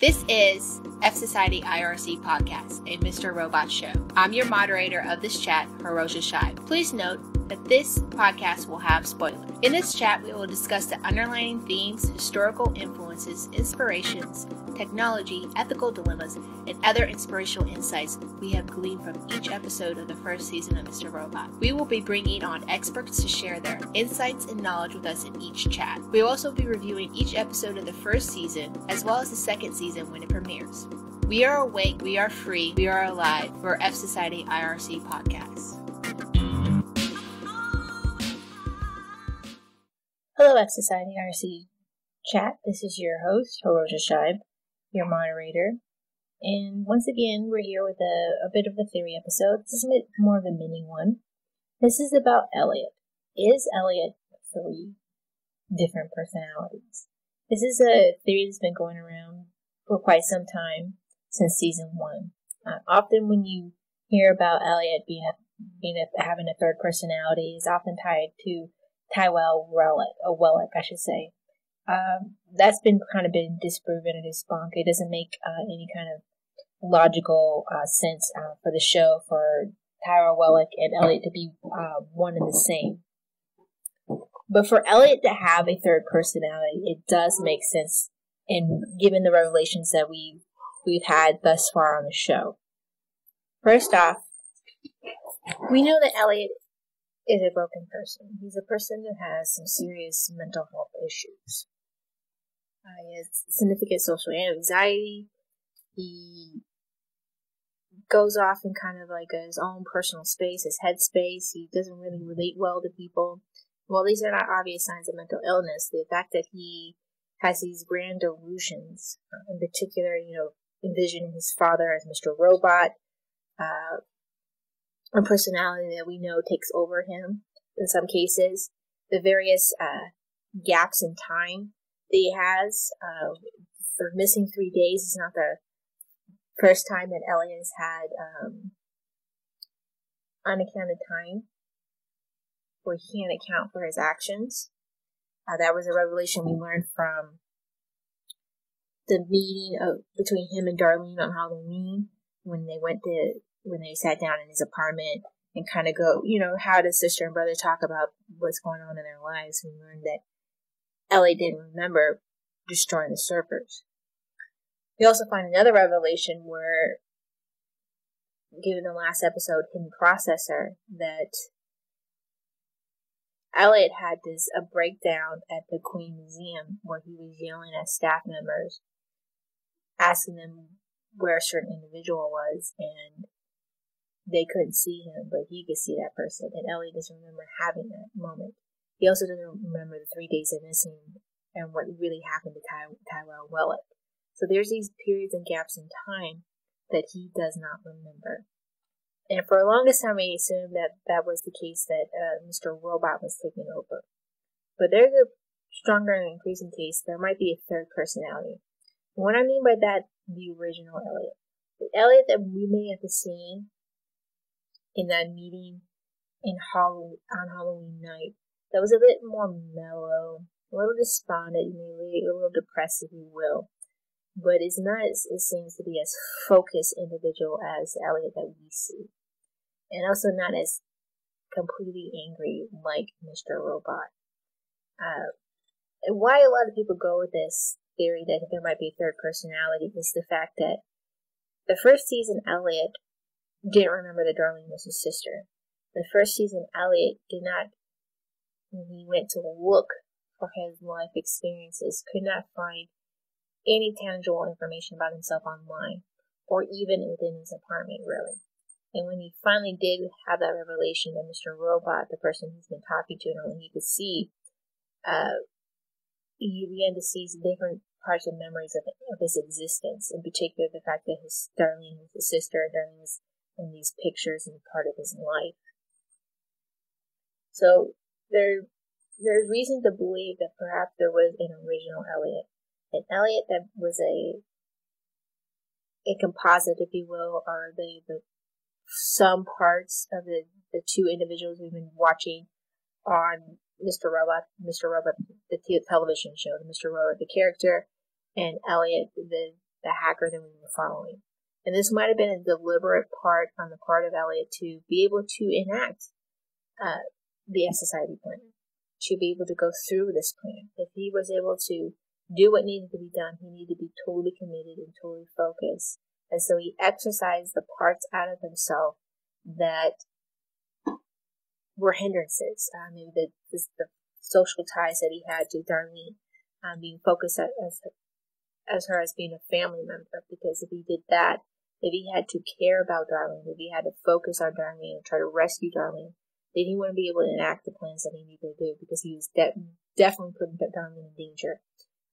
This is F Society IRC podcast, a Mr. Robot show. I'm your moderator of this chat, Hiroja Shibe. Please note that this podcast will have spoilers. In this chat, we will discuss the underlying themes, historical influences, inspirations, technology, ethical dilemmas, and other inspirational insights we have gleaned from each episode of the first season of Mr. Robot. We will be bringing on experts to share their insights and knowledge with us in each chat. We will also be reviewing each episode of the first season as well as the second season when it premieres. We are awake, we are free, we are alive for F Society IRC podcast. Hello, F Society IRC chat. This is your host, Hiroja Shibe your moderator. And once again, we're here with a, a bit of a theory episode. This is a bit more of a mini one. This is about Elliot. Is Elliot three different personalities? This is a theory that's been going around for quite some time since season one. Uh, often when you hear about Elliot being, being a, having a third personality, is often tied to Tyrell Wellick, or Wellick, I should say, um, that's been kind of been disproven and debunked. It doesn't make uh, any kind of logical uh, sense uh, for the show for Tyrell Wellick and Elliot to be uh, one and the same. But for Elliot to have a third personality, it does make sense, and given the revelations that we we've had thus far on the show. First off, we know that Elliot is a broken person. He's a person that has some serious mental health issues. Uh, he has significant social anxiety. He goes off in kind of like his own personal space, his headspace. He doesn't really relate well to people. While these are not obvious signs of mental illness, the fact that he has these grand delusions, uh, in particular, you know, envisioning his father as Mr. Robot, uh, a personality that we know takes over him in some cases, the various uh, gaps in time that he has. Uh, for missing three days is not the first time that Elliot has had um, unaccounted time where he can't account for his actions. Uh, that was a revelation we learned from the meeting of, between him and Darlene on Halloween when they went to when they sat down in his apartment and kind of go, you know, how does sister and brother talk about what's going on in their lives? We learned that Ellie didn't remember destroying the servers. We also find another revelation where, given the last episode, Hidden Processor, that Elliot had this a breakdown at the Queen Museum where he was yelling at staff members, asking them where a certain individual was, and they couldn't see him, but he could see that person. And Elliot doesn't remember having that moment. He also doesn't remember the three days of missing and what really happened to Ty- Tyrell Wellick. So there's these periods and gaps in time that he does not remember. And for the longest time, we assumed that that was the case that uh, Mr. Robot was taking over. But there's a stronger and increasing case there might be a third personality. What I mean by that, the original Elliot. The Elliot that we may have seen in that meeting in Halloween, on Halloween night that was a bit more mellow, a little despondent, maybe a little depressed, if you will. But it's not, it seems to be as focused individual as Elliot that we see. And also not as completely angry like Mr. Robot. Uh, and why a lot of people go with this theory that there might be a third personality is the fact that the first season Elliot didn't remember that Darlene was his sister. The first season Elliot did not when he went to look for his life experiences, could not find any tangible information about himself online, or even within his apartment, really. And when he finally did have that revelation that Mr. Robot, the person he's been talking to, and he could see, uh, he began to see different parts and memories of, of his existence, in particular the fact that his Darlene was his sister, Darlene was in these pictures and part of his life. So there there's reason to believe that perhaps there was an original Elliot, an Elliot that was a a composite, if you will, or the, the some parts of the the two individuals we've been watching on Mr. Robot, Mr. Robot, the television show, Mr. Robot, the character, and Elliot, the the hacker that we were following. And this might have been a deliberate part on the part of Elliot to be able to enact uh, the SSID plan, to be able to go through this plan. If he was able to do what needed to be done, he needed to be totally committed and totally focused. And so he exercised the parts out of himself that were hindrances. I mean, the, the, the social ties that he had to Darlene, um, being focused as, as her as being a family member. Because if he did that, if he had to care about Darlene, if he had to focus on Darlene and try to rescue Darlene, then he wouldn't be able to enact the plans that he needed to do because he was de- definitely putting Darlene in danger.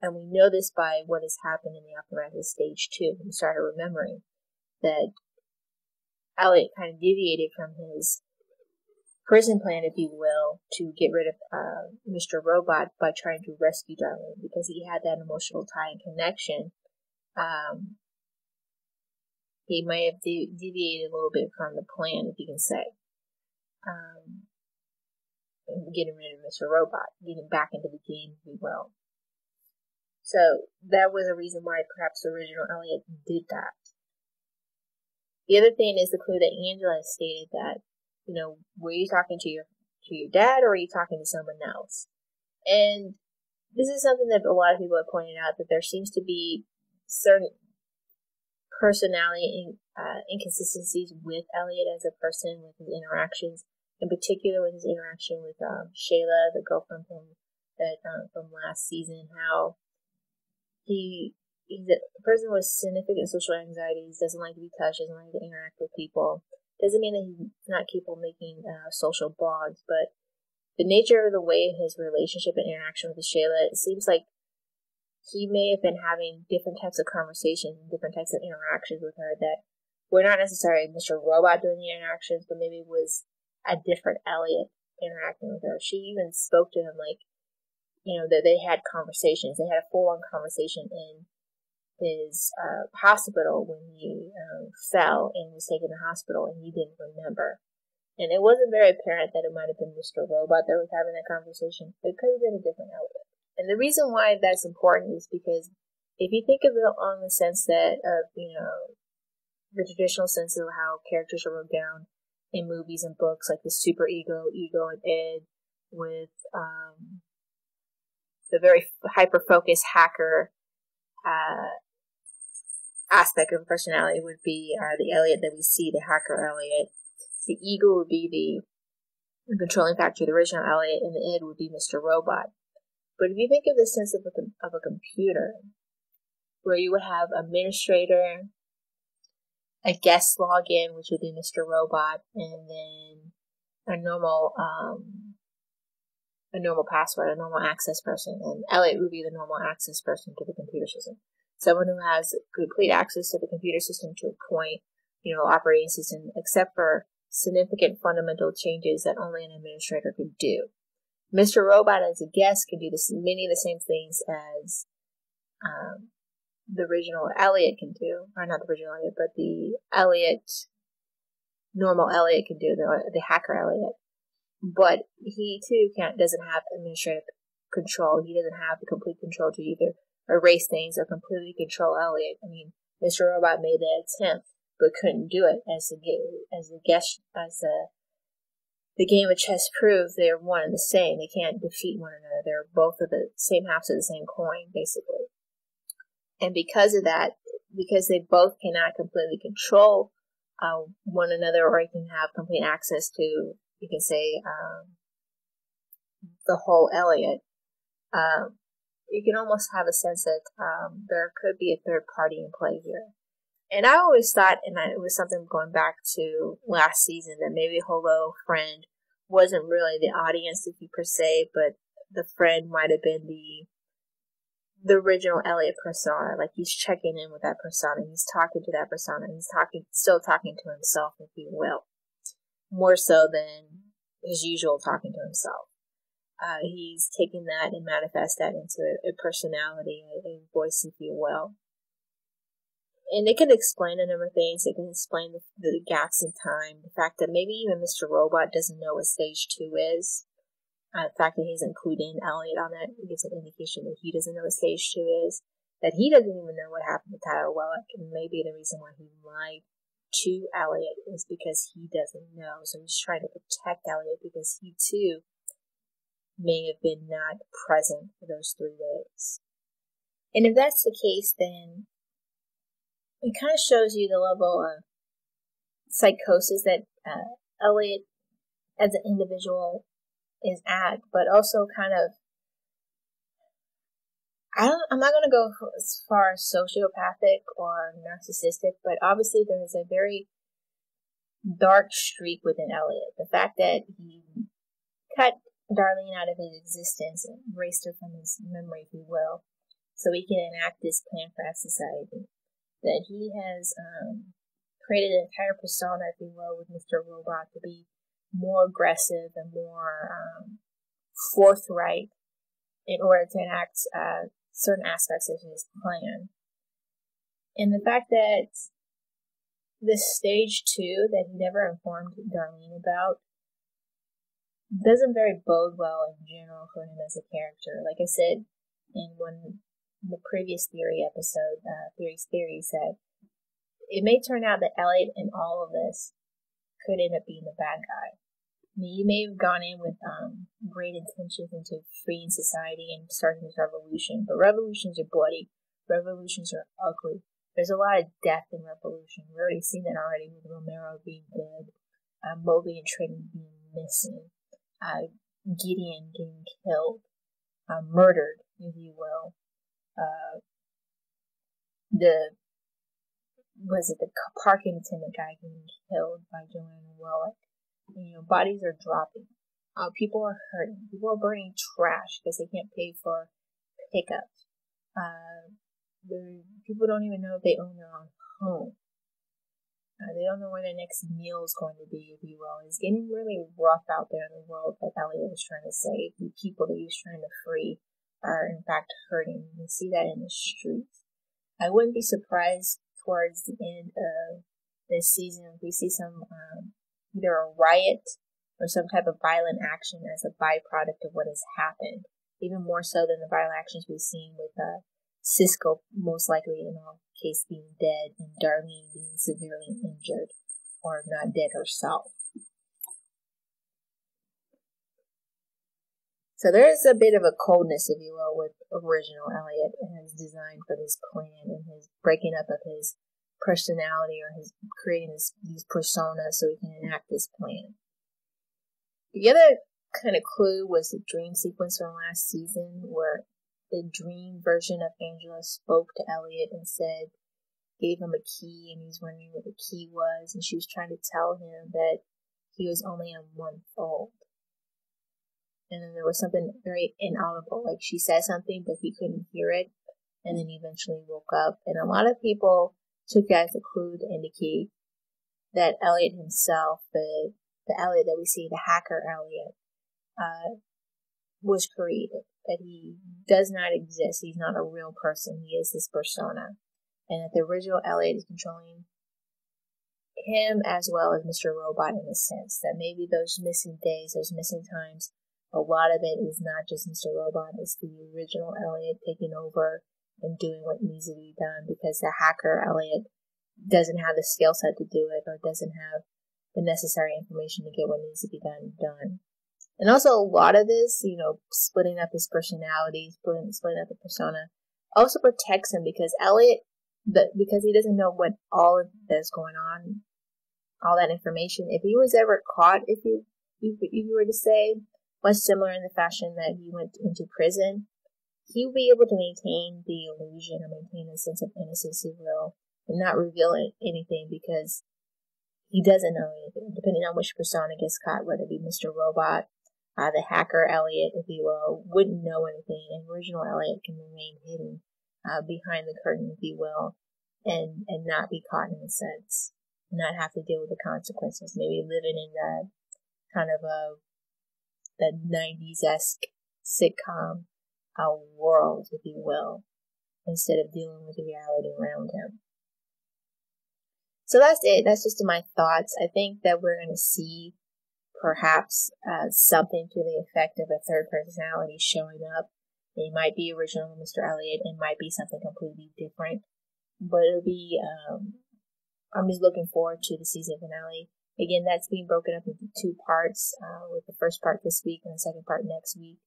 And we know this by what has happened in the aftermath of stage two. We started remembering that Elliot kind of deviated from his prison plan, if you will, to get rid of uh, Mr. Robot by trying to rescue Darlene because he had that emotional tie and connection. Um, he may have de- deviated a little bit from the plan, if you can say. Um, getting rid of Mr. Robot, getting back into the game, if you will. So that was a reason why perhaps the original Elliot did that. The other thing is the clue that Angela stated that you know, were you talking to your to your dad or are you talking to someone else? And this is something that a lot of people have pointed out that there seems to be certain personality in, uh, inconsistencies with Elliot as a person, with his interactions, in particular with his interaction with um, Shayla, the girlfriend from that um, from last season. How he he's a person with significant social anxieties, doesn't like to be touched, doesn't like to interact with people, doesn't mean that he's not capable of making uh, social bonds, but the nature of the way his relationship and interaction with Shayla, it seems like he may have been having different types of conversations and different types of interactions with her that were not necessarily Mr. Robot doing the interactions, but maybe was a different Elliot interacting with her. She even spoke to him like, you know, that they had conversations. They had a full on conversation in his uh, hospital when he um, fell and was taken to hospital and he didn't remember. And it wasn't very apparent that it might have been Mr. Robot that was having that conversation. It could have been a different element. And the reason why that's important is because if you think of it on the sense that of, you know, the traditional sense of how characters are wrote down in movies and books, like the super ego, ego and id, with um, the very hyper focused hacker uh, aspect of personality would be uh, the Elliot that we see, the hacker Elliot. The ego would be the, the controlling factor, the original Elliot, and the id would be Mr. Robot. But if you think of the sense of a, of a computer, where you would have administrator, a guest login, which would be Mr. Robot, and then a normal, um, a normal password, a normal access person, and Elliot would be the normal access person to the computer system someone who has complete access to the computer system to a point, you know, operating system, except for significant fundamental changes that only an administrator could do. Mr. Robot as a guest can do this, many of the same things as um, the original Elliot can do, or not the original Elliot, but the Elliot, normal Elliot can do, the, the hacker Elliot. But he too can't, doesn't have administrative control. He doesn't have the complete control to either erase things or completely control Elliot. I mean, Mr. Robot made that attempt, but couldn't do it. As the as the guest, as the the game of chess proved, they're one and the same. They can't defeat one another. They're both of the same halves of the same coin, basically. And because of that, because they both cannot completely control uh, one another, or can have complete access to, you can say, um, the whole Elliot. Um, you can almost have a sense that um, there could be a third party in play here. And I always thought, and it was something going back to last season, that maybe Hello Friend wasn't really the audience, if you per se, but the friend might have been the the original Elliot persona. Like he's checking in with that persona, he's talking to that persona, he's talking, still talking to himself, if you will, more so than his usual talking to himself uh, he's taking that and manifest that into a, a personality, a, a, voice, if you will. And it can explain a number of things. It can explain the, the gaps in time, the fact that maybe even Mr. Robot doesn't know what stage two is. Uh, the fact that he's including Elliot on that gives an indication that he doesn't know what stage two is. that he doesn't even know what happened to Tyrell Wellick, and maybe the reason why he lied to Elliot is because he doesn't know. So he's trying to protect Elliot because he too may have been not present for those three days. And if that's the case, then it kind of shows you the level of psychosis that uh, Elliot as an individual is at, but also kind of I don't, I'm not going to go as far as sociopathic or narcissistic, but obviously there is a very dark streak within Elliot. The fact that he cut Darlene out of his existence and erased her from his memory, if you will, so he can enact this plan for our society. That he has um, created an entire persona, if you will, with Mr. Robot to be more aggressive and more um, forthright in order to enact uh, certain aspects of his plan. And the fact that this stage two that he never informed Darlene about doesn't very bode well in general for him as a character. Like I said in one the previous theory episode, uh, theories theory said it may turn out that Elliot in all of this could end up being the bad guy you may have gone in with um, great intentions into freeing society and starting this revolution, but revolutions are bloody. Revolutions are ugly. There's a lot of death in revolution. We've already seen that already with Romero being dead, uh, Mobley and Trinity being missing, uh, Gideon getting killed, uh, murdered, if you will. Uh, the was it the parking attendant guy getting killed by Joanne Wellick? You know, bodies are dropping. Uh, people are hurting. People are burning trash because they can't pay for pickups. Uh, people don't even know if they own their own home. Uh, they don't know where their next meal is going to be, if you will. It's getting really rough out there in the world, like Elliot was trying to say. The people that he's trying to free are, in fact, hurting. You can see that in the streets. I wouldn't be surprised towards the end of this season if we see some um, either a riot or some type of violent action as a byproduct of what has happened, even more so than the violent actions we've seen with uh, Cisco, most likely in all case being dead, and Darlene being severely injured or not dead herself. So there is a bit of a coldness, if you will, with original Elliot and his design for this plan and his breaking up of his personality or his creating this, these personas so he can enact this plan. The other kind of clue was the dream sequence from last season where the dream version of Angela spoke to Elliot and said, gave him a key and he was wondering what the key was and she was trying to tell him that he was only a month old. And then there was something very inaudible, like she said something but he couldn't hear it and then he eventually woke up. And a lot of people took that as a clue to indicate that Elliot himself, the the Elliot that we see, the hacker Elliot, uh, was created. That he does not exist. He's not a real person. He is this persona, and that the original Elliot is controlling him as well as Mr. Robot in a sense. That maybe those missing days, those missing times, a lot of it is not just Mr. Robot. It's the original Elliot taking over and doing what needs to be done because the hacker, Elliot, doesn't have the skill set to do it or doesn't have the necessary information to get what needs to be done done. And also a lot of this, you know, splitting up his personality, splitting, splitting up the persona, also protects him because Elliot, because he doesn't know what all of that's going on, all that information. If he was ever caught, if you if you were to say, much similar in the fashion that he went into prison, he would be able to maintain the illusion or maintain a sense of innocence, you will, and not reveal anything because he doesn't know anything. Depending on which persona gets caught, whether it be Mr. Robot, uh, the hacker Elliot, if you will, wouldn't know anything, and original Elliot can remain hidden uh, behind the curtain, if you will, and and not be caught in a sense, not have to deal with the consequences. Maybe living in that kind of a that '90s esque sitcom our world, if you will, instead of dealing with the reality around him. So that's it. That's just my thoughts. I think that we're going to see perhaps uh, something to the effect of a third personality showing up It might be original Mr. Elliot. It might be something completely different. But it'll be, um, I'm just looking forward to the season finale. Again, that's being broken up into two parts, uh, with the first part this week and the second part next week.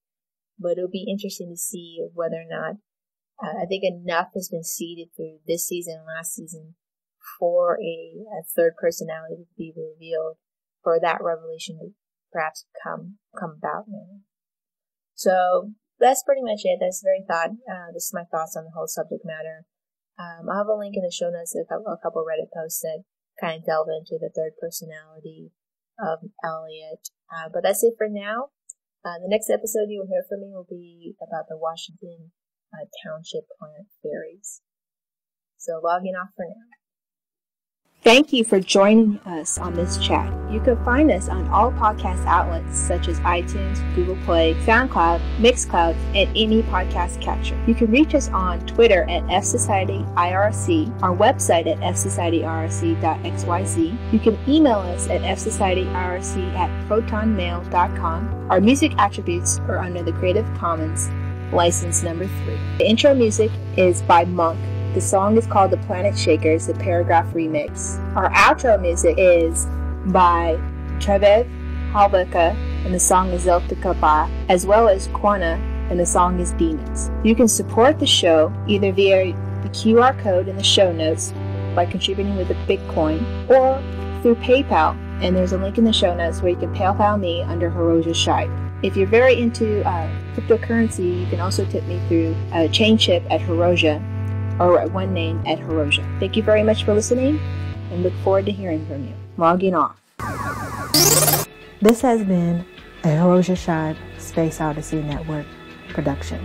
But it'll be interesting to see whether or not, uh, I think enough has been seeded through this season and last season for a, a third personality to be revealed, for that revelation to perhaps come, come about. So that's pretty much it. That's very thought. Uh, this is my thoughts on the whole subject matter. Um, I'll have a link in the show notes to a couple, a couple Reddit posts that kind of delve into the third personality of Elliot. Uh, but that's it for now. Uh, the next episode you will hear from me will be about the Washington uh, Township plant fairies. So logging off for now. Thank you for joining us on this chat. You can find us on all podcast outlets such as iTunes, Google Play, SoundCloud, Mixcloud, and any podcast catcher. You can reach us on Twitter at FSocietyIRC, our website at fsocietyirc.xyz. You can email us at fsocietyirc at protonmail.com. Our music attributes are under the Creative Commons license number 3. The intro music is by Monk the song is called The Planet Shakers, the Paragraph Remix. Our outro music is by Trevev Halbeka, and the song is Zeltikaba, as well as Quana, and the song is Demons. You can support the show either via the QR code in the show notes by contributing with a Bitcoin or through PayPal, and there's a link in the show notes where you can PayPal me under Hiroja Shibe. If you're very into uh, cryptocurrency, you can also tip me through a ChangeTip at Hiroja or one name at Hiroja. Thank you very much for listening and look forward to hearing from you. Logging off. This has been a Hiroja Shibe Space Odyssey Network production.